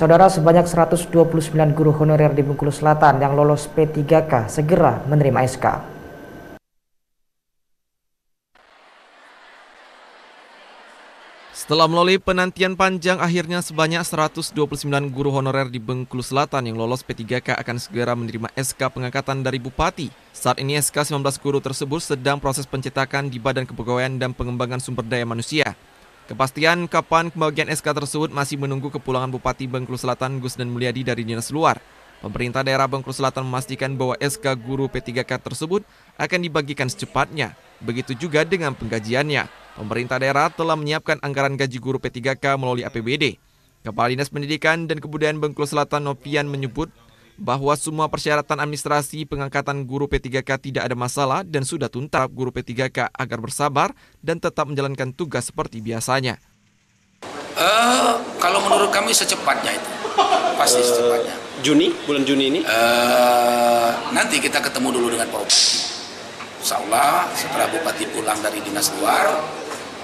Saudara sebanyak 129 guru honorer di Bengkulu Selatan yang lolos P3K segera menerima SK. Setelah melalui penantian panjang, akhirnya sebanyak 129 guru honorer di Bengkulu Selatan yang lolos P3K akan segera menerima SK pengangkatan dari Bupati. Saat ini SK 19 guru tersebut sedang proses pencetakan di Badan Kepegawaian dan Pengembangan Sumber Daya Manusia. Kepastian kapan pembagian SK tersebut masih menunggu kepulangan Bupati Bengkulu Selatan Gus dan Mulyadi dari Dinas Luar. Pemerintah daerah Bengkulu Selatan memastikan bahwa SK guru P3K tersebut akan dibagikan secepatnya. Begitu juga dengan penggajiannya. Pemerintah daerah telah menyiapkan anggaran gaji guru P3K melalui APBD. Kepala Dinas Pendidikan dan Kebudayaan Bengkulu Selatan Novian menyebut bahwa semua persyaratan administrasi pengangkatan guru P3K tidak ada masalah dan sudah tuntas guru P3K agar bersabar dan tetap menjalankan tugas seperti biasanya. Uh, kalau menurut kami secepatnya itu, pasti secepatnya. Juni, bulan Juni ini? Uh, nanti kita ketemu dulu dengan Pak Bupati. Insya Allah setelah Bupati pulang dari dinas luar,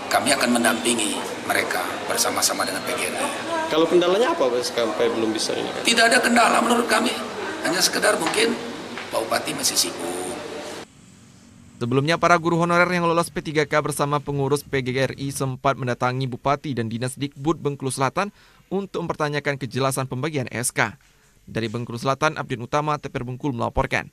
kami akan mendampingi mereka bersama-sama dengan PGRI. Kalau kendalanya apa sampai belum bisa ini? Tidak ada kendala menurut kami, hanya sekedar mungkin Pak Bupati masih sibuk. Sebelumnya, para guru honorer yang lolos P3K bersama pengurus PGRI sempat mendatangi Bupati dan Dinas Dikbud Bengkulu Selatan untuk mempertanyakan kejelasan pembagian SK. Dari Bengkulu Selatan, Abdin Utama, TPR Bengkulu melaporkan.